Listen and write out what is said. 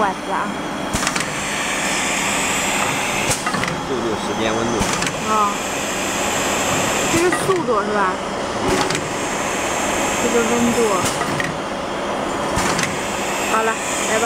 管子啊。速度、时间、温度。哦，这是速度是吧？这个温度。好了，来吧。